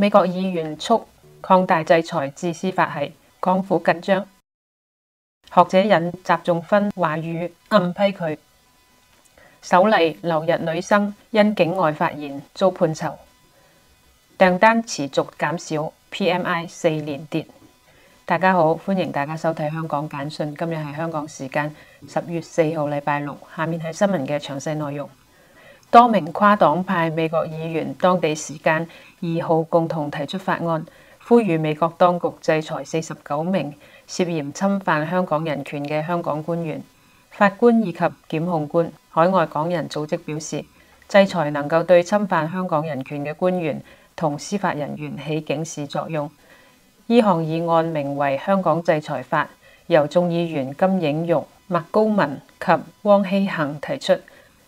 美國議員促擴大制裁至司法系，港府緊張。學者引習仲勳話語暗批佢。首例留日女生因境外發言遭判囚。訂單持續減少，PMI 四連跌。大家好，歡迎大家收睇香港簡訊。今日係香港時間十月四號，禮拜六。下面係新聞嘅詳細內容。多名跨黨派美國議員當地時間二號共同提出法案，呼籲美國當局制裁四十九名涉嫌侵犯香港人權嘅香港官員、法官以及檢控官。海外港人組織表示，制裁能夠對侵犯香港人權嘅官員同司法人員起警示作用。呢項議案名為《香港制裁法》，由眾議員金影玉、麥高文及汪希恒提出。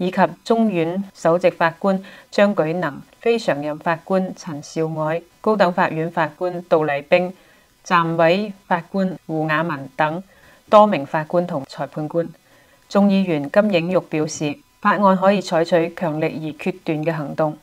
以及中院首席法官张举能、非常任法官陈兆愷、高等法院法官杜丽冰、暫委法官胡雅文等多名法官同裁判官。众议员金影玉表示，法案可以采取强力而决断嘅行动，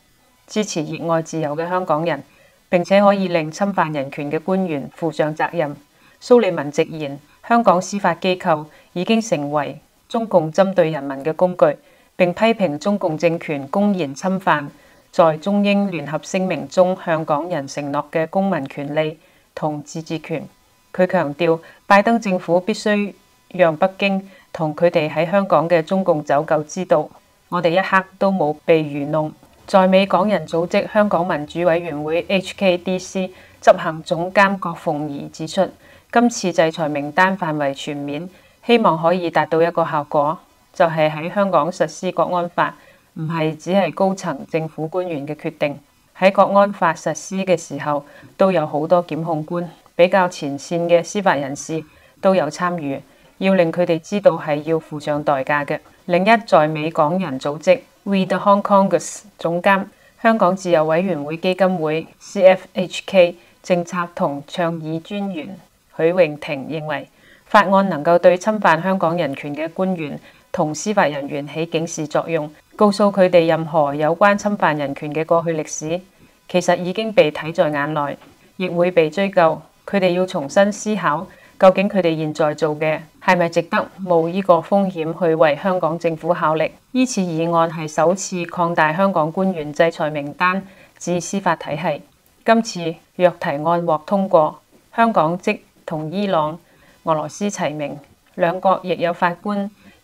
支持热爱自由嘅香港人，并且可以令侵犯人权嘅官员负上责任。苏利文直言，香港司法机构已经成为中共针对人民嘅工具。並批評中共政權公然侵犯在中英聯合聲明中向港人承諾嘅公民權利同自治權。佢強調，拜登政府必須讓北京同佢哋喺香港嘅中共走狗知道，我哋一刻都冇被愚弄。在美港人組織香港民主委員會 HKDC 執行總監郭鳳儀指出，今次制裁名單範圍全面，希望可以達到一個效果。就係喺香港實施國安法，唔係只係高層政府官員嘅決定。喺國安法實施嘅時候，都有好多檢控官，比較前線嘅司法人士都有參與，要令佢哋知道係要付上代價嘅。另一在美港人組織 We the Hong Kongers 總監、香港自由委員會基金會 CFHK 政策同倡議專員許穎婷認為，法案能夠對侵犯香港人權嘅官員同司法人員起警示作用，告訴佢哋任何有關侵犯人權嘅過去歷史，其實已經被睇在眼內，亦會被追究。佢哋要重新思考，究竟佢哋現在做嘅係咪值得冒呢個風險去為香港政府效力？呢次議案係首次擴大香港官員制裁名單至司法體系。今次若提案獲通過，香港即同伊朗、俄羅斯齊名，兩國亦有法官。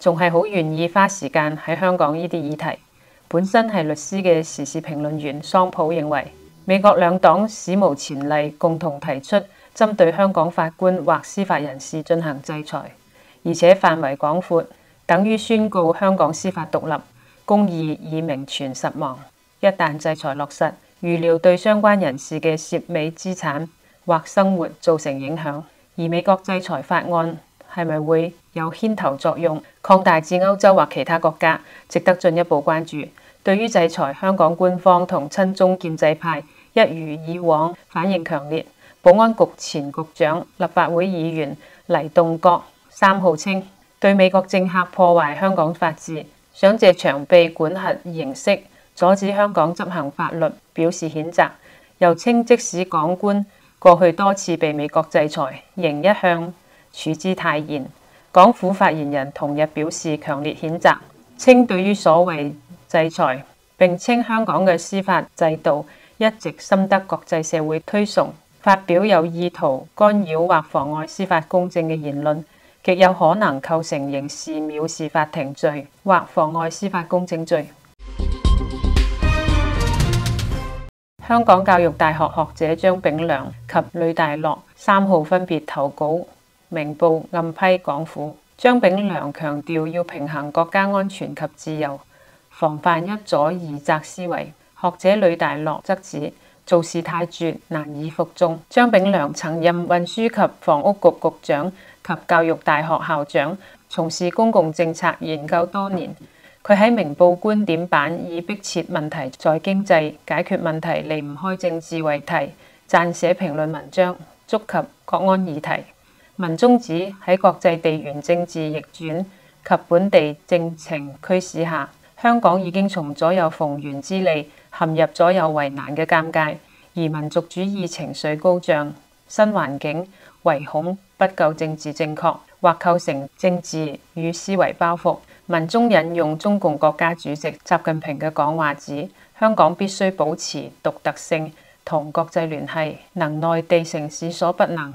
仲係好願意花時間喺香港呢啲議題。本身係律師嘅時事評論員桑普認為，美國兩黨史無前例共同提出針對香港法官或司法人士進行制裁，而且範圍廣闊，等於宣告香港司法獨立，公義已名存實亡。一旦制裁落實，預料對相關人士嘅涉美資產或生活造成影響。而美國制裁法案係咪會有牽頭作用，擴大至歐洲或其他國家，值得進一步關注。對於制裁，香港官方同親中建制派一如以往反應強烈。保安局前局長、立法會議員黎棟國三號稱，對美國政客破壞香港法治，想借長臂管轄形式阻止香港執行法律，表示譴責。又稱即使港官過去多次被美國制裁，仍一向處之泰然。港府發言人同日表示強烈譴責，稱對於所謂制裁，並稱香港嘅司法制度一直深得國際社會推崇。發表有意圖干擾或妨礙司法公正嘅言論，極有可能構成刑事藐視法庭罪或妨礙司法公正罪。香港教育大學學者張炳良及吕大樂三號分別投稿明報暗批港府。張炳良強調要平衡國家安全及自由，防範一左二窄思維。學者吕大樂則指做事太絕，難以服眾。張炳良曾任運輸及房屋局局長及教育大學校長，從事公共政策研究多年。佢喺明報觀點版以迫切問題在經濟解決問題離唔開政治為題，撰寫評論文章，觸及國安議題。文中指喺國際地緣政治逆轉及本地政情驅使下，香港已經從左右逢源之利陷入左右為難嘅尷尬，而民族主義情緒高漲，新環境唯恐不夠政治正確，或構成政治與思維包袱。文中引用中共國家主席習近平嘅講話，指香港必須保持獨特性同國際聯繫，能內地城市所不能，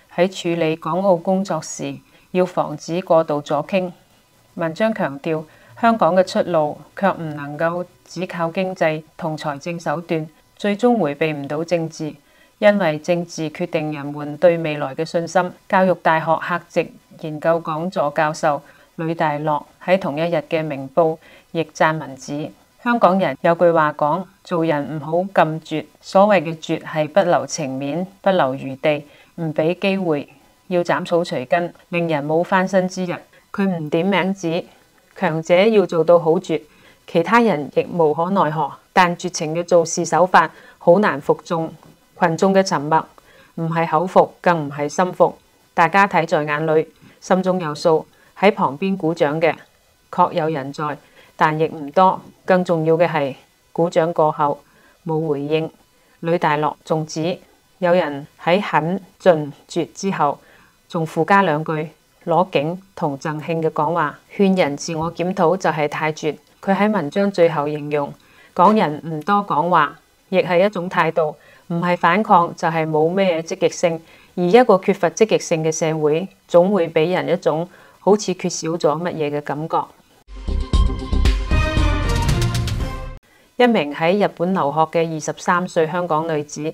喺處理港澳工作時，要防止過度左傾。文章強調，香港嘅出路卻唔能夠只靠經濟同財政手段，最終迴避唔到政治，因為政治決定人們對未來嘅信心。教育大學客席研究講座教授。呂大樂喺同一日嘅明報亦撰文指，香港人有句話講，做人唔好咁絕，所謂嘅絕係不留情面、不留餘地，唔俾機會，要斬草除根，令人冇翻身之日。佢唔點名指強者要做到好絕，其他人亦無可奈何。但絕情嘅做事手法好難服眾，群眾嘅沉默唔係口服，更唔係心服，大家睇在眼裏，心中有數。喺旁邊鼓掌嘅確有人在，但亦唔多。更重要嘅係鼓掌過後冇回應。呂大樂仲指有人喺狠盡絕之後，仲附加兩句攞景同贈慶嘅講話，勸人自我檢討就係太絕。佢喺文章最後形容港人唔多講話，亦係一種態度，唔係反抗就係冇咩積極性。而一個缺乏積極性嘅社會，總會俾人一種好似缺少咗乜嘢嘅感覺。一名喺日本留學嘅二十三歲香港女子，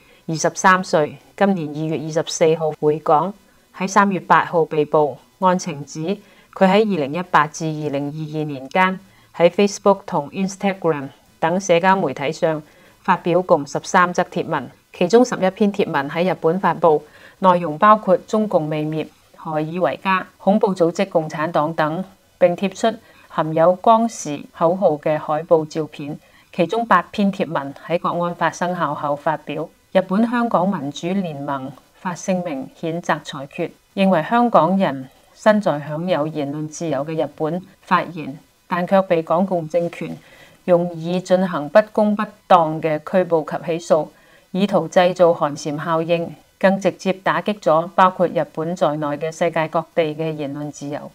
二十三歲，今年二月二十四號回港，喺三月八號被捕。案情指佢喺二零一八至二零二二年間喺 Facebook 同 Instagram 等社交媒體上發表共十三則貼文，其中十一篇貼文喺日本發布，內容包括中共未滅。何以为家？恐怖組織共產黨等，並貼出含有光時口號嘅海報照片。其中八篇貼文喺國安法生效後發表。日本香港民主联盟發聲明譴責裁決，認為香港人身在享有言論自由嘅日本發言，但卻被港共政權用以進行不公不當嘅拘捕及起訴，以圖製造寒蟬效應。更直接打擊咗包括日本在內嘅世界各地嘅言論自由，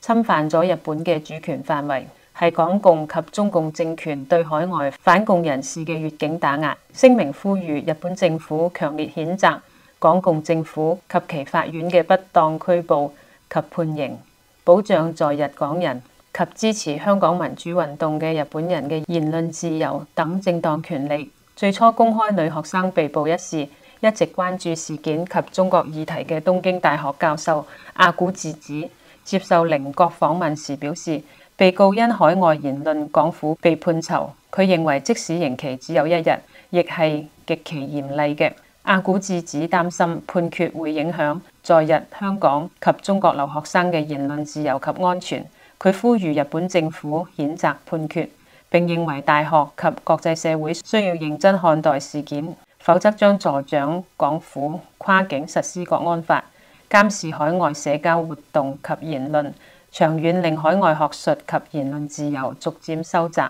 侵犯咗日本嘅主權範圍，係港共及中共政權對海外反共人士嘅越境打壓。聲明呼籲日本政府強烈譴責港共政府及其法院嘅不當拘捕及判刑，保障在日港人及支持香港民主運動嘅日本人嘅言論自由等正當權利。最初公開女學生被捕一事。一直關注事件及中國議題嘅東京大學教授阿古智子接受《菱角》訪問時表示，被告因海外言論港府被判囚。佢認為即使刑期只有一日，亦係極其嚴厲嘅。阿古智子擔心判決會影響在日香港及中國留學生嘅言論自由及安全。佢呼籲日本政府譴責判決，並認為大學及國際社會需要認真看待事件，否則將助長港府跨境實施國安法，監視海外社交活動及言論，長遠令海外學術及言論自由逐漸收窄。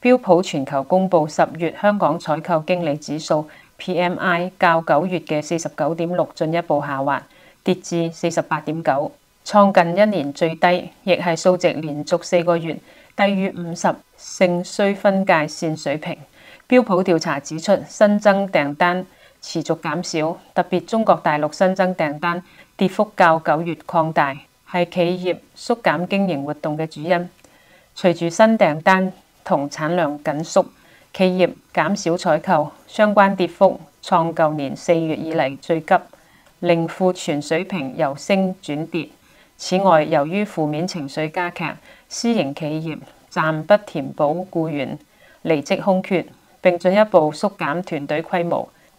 標普全球公布十月香港採購經理指數 PMI 較九月嘅四十九點六進一步下滑，跌至四十八點九，創近一年最低，亦係數值連續四個月低於五十盛衰分界線水平。標普調查指出，新增訂單持續減少，特別中國大陸新增訂單跌幅較九月擴大，係企業縮減經營活動嘅主因。隨住新訂單同產量緊縮，企業減少採購，相關跌幅創舊年四月以嚟最急，令庫存水平由升轉跌。此外，由於負面情緒加劇，私營企業暫不填補僱員離職空缺，並進一步縮減團隊規模。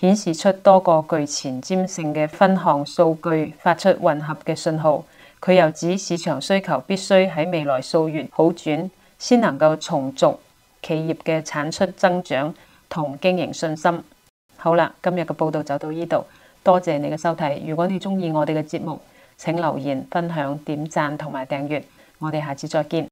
顯示出多個具前瞻性嘅分項數據發出混合嘅信號。佢又指市場需求必須喺未來數月好轉，先能夠重续。企業嘅產出增長同經營信心。好啦，今日嘅報道就到呢度，多謝你嘅收睇。如果你鍾意我哋嘅節目，請留言、分享、點讚同埋訂閱。我哋下次再見。